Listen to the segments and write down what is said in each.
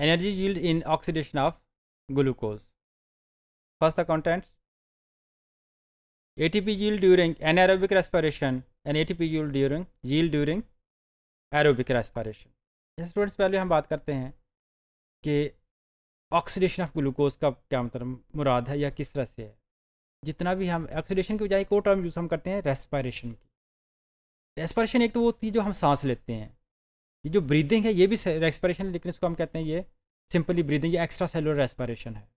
energy yield in oxidation of glucose. First the contents. ATP yield during anaerobic respiration and ATP yield during yield during aerobic respiration. Students पहले हम बात करते हैं कि oxidation of glucose का क्या मतलब मुराद है या किस तरह से है जितना भी हम ऑक्सीडेशन की बजाय को टर्म यूज़ हम करते हैं रेस्पायरेशन की रेस्पायरेशन एक तो वो होती है जो हम सांस लेते हैं ये जो ब्रीदिंग है, ये भी रेस्पायरेशन है, लेकिन इसको हम कहते हैं ये सिंपली ब्रीदिंग या एक्स्ट्रा सेलुलर रेस्पायरेशन है।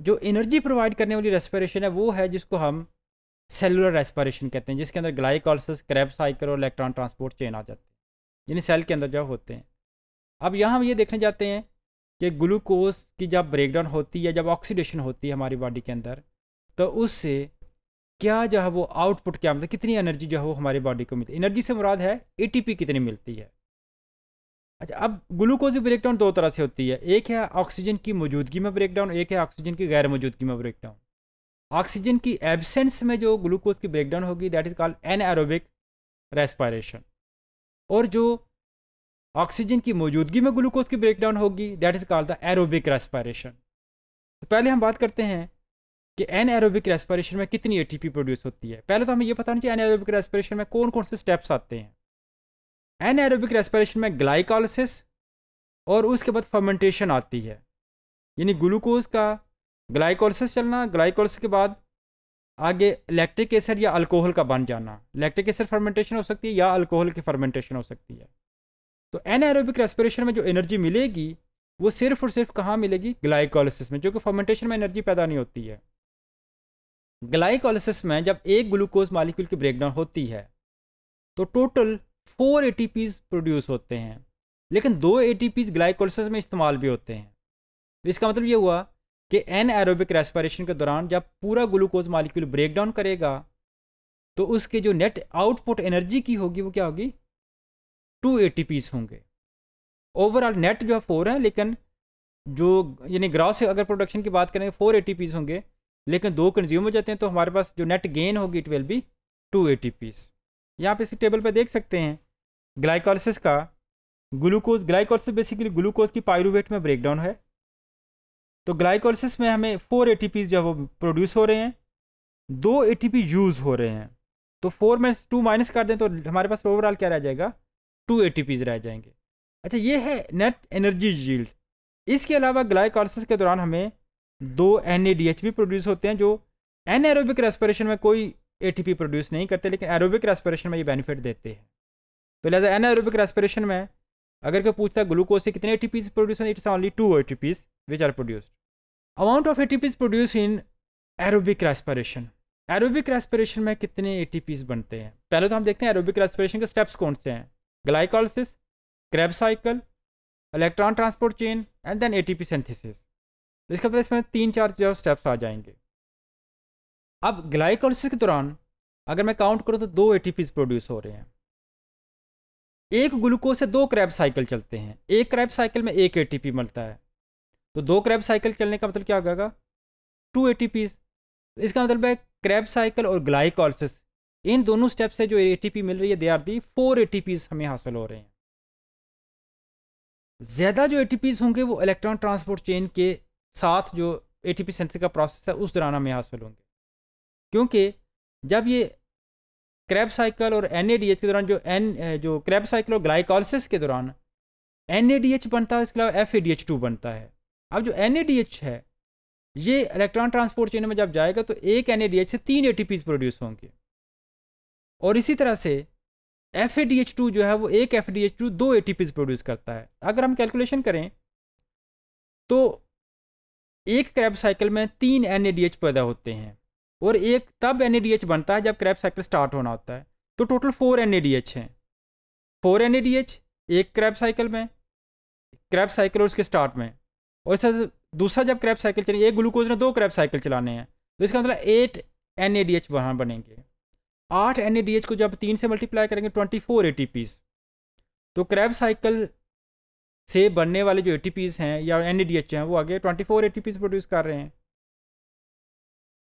जो एनर्जी प्रोवाइड करने वाली रेस्पायरेशन है, वो है जिसको हम सेलुलर रेस्पायरेशन कहते हैं, जिसके अंदर ग्लाइकोलिसिस क्रैब साइकिल और इलेक्ट्रॉन ट्रांसपोर्ट चेन आ जाते हैं, यानी सेल के अंदर जब होते हैं। अब यहाँ हम ये देखने जाते हैं कि ग्लूकोज की जब ब्रेकडाउन होती है, जब ऑक्सीडेशन होती है हमारी बॉडी के अंदर तो उससे क्या जो है वो आउटपुट क्या मतलब कितनी एनर्जी जो है वो हमारी बॉडी को मिलती है? एनर्जी से मुराद है एटीपी कितनी मिलती है? अच्छा अब ग्लूकोज ब्रेकडाउन दो तरह से होती है। एक है ऑक्सीजन की मौजूदगी में ब्रेकडाउन एक है ऑक्सीजन की गैर मौजूदगी में ब्रेकडाउन ऑक्सीजन की एबसेंस में जो ग्लूकोज की ब्रेकडाउन होगी that is called an aerobic respiration और जो ऑक्सीजन की मौजूदगी में ग्लूकोज की ब्रेकडाउन होगी that is called the aerobic respiration तो पहले हम बात करते हैं कि एन एरोबिक रेस्पायरेशन में कितनी एटीपी प्रोड्यूस होती है? पहले तो हमें यह पता नहीं चाहिए एन एरोबिक रेस्पायरेशन में कौन कौन से स्टेप्स आते हैं? एन एरोबिक रेस्पायरेशन में ग्लाइकोलिसिस और उसके बाद फर्मेंटेशन आती है। यानी ग्लूकोज का ग्लाइकोलिसिस चलना ग्लाइकोलिसिस के बाद आगे लैक्टिक एसिड या अल्कोहल का बन जाना। लैक्टिक एसिड फर्मेंटेशन हो सकती है या अल्कोहल की फर्मेंटेशन हो सकती है। तो एन एरोबिक रेस्पिरेशन में जो एनर्जी मिलेगी, वो सिर्फ़ और सिर्फ़ कहाँ मिलेगी? ग्लाइकोलिसिस में, जो कि फर्मेंटेशन में एनर्जी पैदा नहीं होती है। ग्लाइकोलिसिस में जब एक ग्लूकोज मालिक्यूल की ब्रेकडाउन होती है तो टोटल फोर ए प्रोड्यूस होते हैं। लेकिन दो ए ग्लाइकोलिसिस में इस्तेमाल भी होते हैं। तो इसका मतलब ये हुआ कि एन एरोबिक रेस्पिरेशन के दौरान जब पूरा ग्लूकोज मालिक्यूल ब्रेकडाउन करेगा तो उसके जो नेट आउटपुट एनर्जी की होगी, वो क्या होगी? टू ए होंगे। ओवरऑल नेट जो है फोर है, लेकिन जो यानी ग्रॉस अगर प्रोडक्शन की बात करें फोर ए होंगे। लेकिन दो कंज्यूम हो जाते हैं तो हमारे पास जो नेट गेन होगी it will be two A T Ps यहाँ पे इस टेबल पे देख सकते हैं ग्लाइकोलिसिस का ग्लूकोज ग्लाइकोलिसिस बेसिकली ग्लूकोज की पायरुवेट में ब्रेकडाउन है। तो ग्लाइकोलिसिस में हमें फोर ए जो है वो प्रोड्यूस हो रहे हैं दो ए यूज़ हो रहे हैं। तो फोर में टू माइनस कर दें तो हमारे पास ओवरऑल क्या रह जाएगा? टू ए रह जाएँगे। अच्छा ये है नेट एनर्जी जील्ड इसके अलावा ग्लाइकोलिसिस के दौरान हमें दो NADH भी प्रोड्यूस होते हैं जो एन एरोबिक रेस्पिरेशन में कोई ATP प्रोड्यूस नहीं करते, लेकिन एरोबिक रेस्पिरेशन में ये बेनिफिट देते हैं। तो लिहाजा एन एरोबिक रेस्पिरेशन में अगर कोई पूछता है ग्लूकोज से कितने ए प्रोड्यूस होते it's only two A T Ps which are produced amount of A produce in aerobic respiration aerobic respiration में कितने ए बनते हैं? पहले तो हम देखते हैं एरोबिक रेस्पिरेशन के स्टेप्स कौन से हैं। Glycolysis Krebs cycle electron transport chain and then A T P synthesis तो इसका मतलब इसमें तीन चार जो स्टेप्स आ जाएँगे। अब ग्लाइकोलिसिस के दौरान अगर मैं काउंट करूँ तो दो ए प्रोड्यूस हो रहे हैं। एक ग्लूकोज से दो क्रैब साइकिल चलते हैं। एक क्रैब साइकिल में एक एटीपी मिलता है। तो दो क्रैब साइकिल चलने का मतलब क्या होगा टू ए इसका मतलब है क्रैब साइकिल और ग्लाइकोलिसिस इन दोनों स्टेप से जो एटीपी मिल रही है दे आर दी फोर ए हमें हासिल हो रहे हैं। ज़्यादा जो ए होंगे वो इलेक्ट्रॉन ट्रांसपोर्ट चेन के साथ जो ए टी का प्रोसेस है, उस दौरान हमें हासिल होंगे क्योंकि जब ये क्रैब साइकिल और एनएडीएच के दौरान जो एन जो क्रैब साइकिल और ग्लाइकोलिसिस के दौरान एनएडीएच बनता है, इसके अलावा एफ़ बनता है। अब जो एनएडीएच है, ये इलेक्ट्रॉन ट्रांसपोर्ट चेन में जब जाएगा तो एक एनएडीएच से तीन ए प्रोड्यूस होंगे। और इसी तरह से एफ़ जो है, वो एक एफ़ दो ए प्रोड्यूस करता है। अगर हम कैलकुलेशन करें तो एक क्रैब साइकिल में तीन एन पैदा होते हैं। और एक तब एन बनता है जब क्रैब साइकिल स्टार्ट होना होता है। तो टोटल फोर एन हैं। फोर एन एक क्रैब साइकिल में क्रैब साइकिल और उसके स्टार्ट में। और इसका दूसरा जब क्रैब साइकिल चलेंगे एक ग्लूकोज ने दो क्रैब साइकिल चलाने हैं। तो इसका मतलब eight N A D H वहाँ बनेंगे। आठ एन ए डी एच को जब तीन से मल्टीप्लाई करेंगे twenty four A T Ps तो क्रैब साइकिल से बनने वाले जो ए हैं या एन हैं, वो आगे ट्वेंटी फोर प्रोड्यूस कर रहे हैं।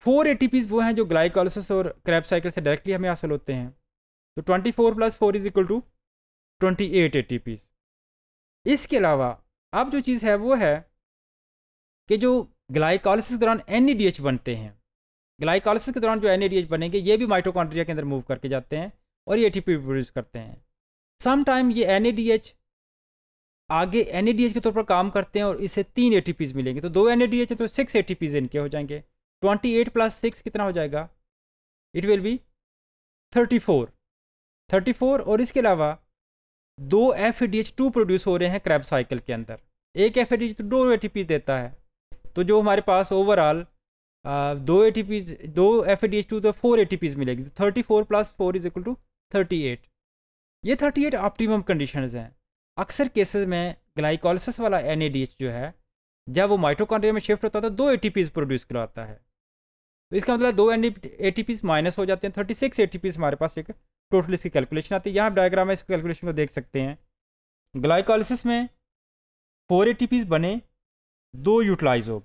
फोर ए वो हैं जो ग्लाइकोलिसिस और क्रैब साइकिल से डायरेक्टली हमें हासिल होते हैं। तो twenty four plus four is equal to twenty eight A इसके अलावा अब जो चीज़ है, वो है कि जो ग्लाइकोलिसिस के दौरान एन बनते हैं ग्लाइकोलिसिस के दौरान जो एन बनेंगे, ये भी माइटोकॉन्ड्रिया के अंदर मूव करके जाते हैं और ये एटीपी प्रोड्यूस करते हैं। समटाइम ये एन आगे एन के तौर पर काम करते हैं और इसे तीन ए मिलेंगे। तो दो एन है तो सिक्स ए इनके हो जाएँगे। ट्वेंटी एट प्लस सिक्स कितना हो जाएगा? It will be thirty four thirty four और इसके अलावा दो एफ़ टू प्रोड्यूस हो रहे हैं क्रैब साइकिल के अंदर। एक एफ़ तो दो ए देता है। तो जो हमारे पास ओवरऑल दो ए दो एफ़ टू तो फोर ए मिलेगी। Thirty four plus four is equal to thirty eight ये थर्टी एट ऑप्टिमम कंडीशन हैं। अक्सर केसेस में ग्लाइकोलिसिस वाला एनएडीएच जो है, जब वो माइटोकॉन्ड्रिया में शिफ्ट होता है तो दो ए प्रोड्यूस करवाता है। तो इसका मतलब दो एन ए माइनस हो जाते हैं थर्टी सिक्स ए हमारे पास एक टोटल इसकी कैलकुलेशन आती है। यहाँ डायग्राम में इस कैलकुलेशन को देख सकते हैं। ग्लाइकोलिसिस में फोर ए बने, दो यूटिलाइज हो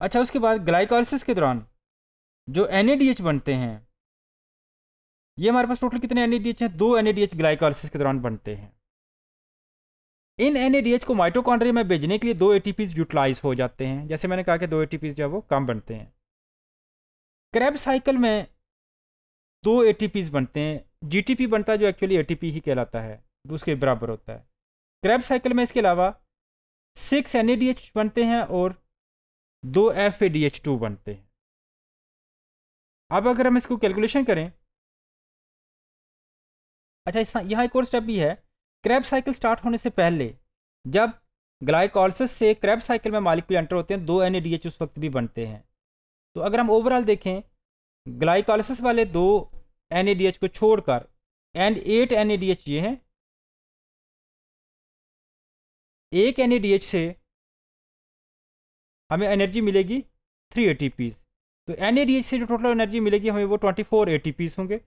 अच्छा उसके बाद ग्लाइकोलिसिस के दौरान जो एनएडीएच बनते हैं, ये हमारे पास टोटल कितने एनएडीएच हैं? दो एन ग्लाइकोलिसिस के दौरान बनते हैं। इन NADH को माइटोकॉन्ड्रिया में भेजने के लिए दो ए यूटिलाइज हो जाते हैं। जैसे मैंने कहा कि दो ए जो है वो कम बनते हैं। क्रैब साइकिल में दो ए बनते हैं। GTP बनता है जो एक्चुअली ए ही कहलाता है, उसके बराबर होता है। क्रैब साइकिल में इसके अलावा सिक्स एन बनते हैं और दो एफ़ बनते हैं। अब अगर हम इसको कैलकुलेशन करें अच्छा यहाँ एक और स्टेप भी है। क्रैब साइकिल स्टार्ट होने से पहले, जब ग्लाइकोलिसिस से क्रैब साइकिल में मालिक्यूल एंटर होते हैं, दो एनएडीएच उस वक्त भी बनते हैं। तो अगर हम ओवरऑल देखें ग्लाइकोलिसिस वाले दो एनएडीएच को छोड़कर एंड एट एनएडीएच ये हैं, एक एनएडीएच से हमें एनर्जी मिलेगी थ्री ए तो एनएडीएच से जो टोटल एनर्जी मिलेगी, हमें वो ट्वेंटी फोर ए होंगे।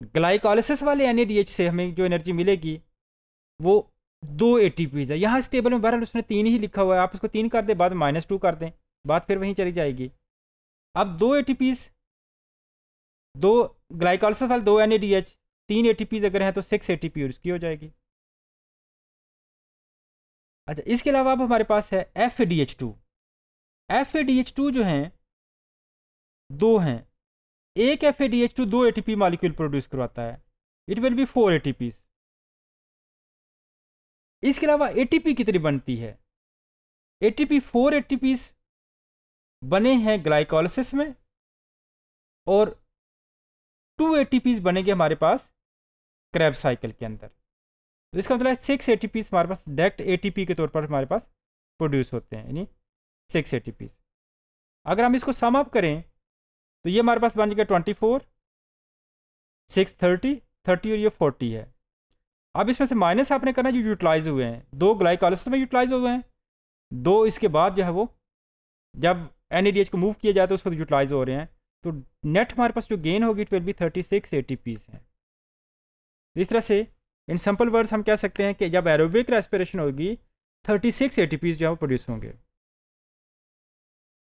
ग्लाइकोलिसिस वाले एनएडीएच से हमें जो एनर्जी मिलेगी, वो दो ए है। यहाँ इस टेबल में बहरहाल उसने तीन ही लिखा हुआ है। आप इसको तीन कर दें, बाद माइनस टू कर दें बात फिर वहीं चली जाएगी। अब दो ए दो ग्लाइकोलिसिस वाले, दो एनएडीएच तीन ए अगर हैं तो सिक्स ए इसकी हो जाएगी। अच्छा इसके अलावा अब हमारे पास है F D H two F D H two जो हैं, दो हैं। एक एफ़ टू दो ए मालिक्यूल प्रोड्यूस करवाता है। It will be four A इसके अलावा ए टी पी कितनी बनती है? A T P four A बने हैं ग्लाइकोलिसिस में और टू ए बनेंगे हमारे पास क्रैब साइकिल के अंदर। तो इसका मतलब सिक्स ए हमारे पास डायरेक्ट ए टी पी के तौर पर हमारे पास प्रोड्यूस होते हैं, यानी सिक्स ए अगर हम इसको सम अप करें तो ये हमारे पास बन गया twenty four six thirty thirty और ये फोर्टी है। अब इसमें से माइनस आपने करना जो यूटिलाइज हुए हैं। दो ग्लाइकोलिसिस में यूटिलाइज हुए हैं। दो इसके बाद जो है वो, जब एन को मूव किया जाए तो उस वक्त यूटिलाइज हो रहे हैं। तो नेट हमारे पास जो गेन होगी it will be thirty six A T Ps हैं। इस तरह से, इन सिंपल वर्ड्स हम कह सकते हैं कि जब एरोबिक रेस्पिरेशन होगी thirty six A T Ps जो है वो प्रोड्यूस होंगे।